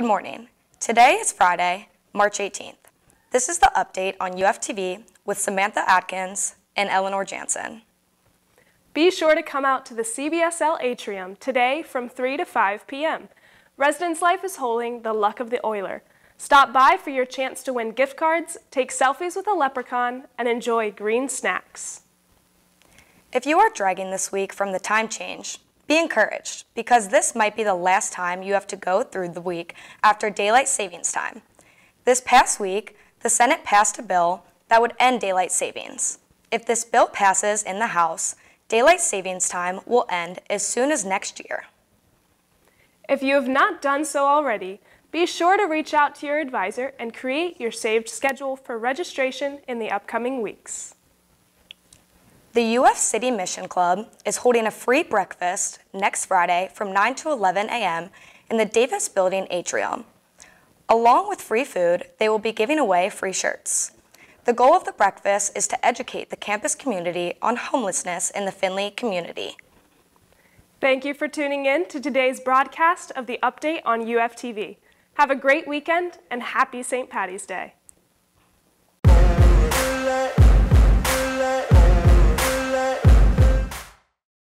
Good morning. Today is Friday, March 18th. This is the update on UFTV with Samantha Adkins and Eleanor Janszen. Be sure to come out to the CBSL atrium today from 3 to 5 p.m. Residence Life is holding the Luck of the Oiler. Stop by for your chance to win gift cards, take selfies with a leprechaun, and enjoy green snacks. If you are dragging this week from the time change, be encouraged because this might be the last time you have to go through the week after daylight savings time. This past week, the Senate passed a bill that would end daylight savings. If this bill passes in the House, daylight savings time will end as soon as next year. If you have not done so already, be sure to reach out to your advisor and create your saved schedule for registration in the upcoming weeks. The UF City Mission Club is holding a free breakfast next Friday from 9 to 11 a.m. in the Davis Building atrium. Along with free food, they will be giving away free shirts. The goal of the breakfast is to educate the campus community on homelessness in the Findlay community. Thank you for tuning in to today's broadcast of the update on UFTV. Have a great weekend and happy St. Patty's Day.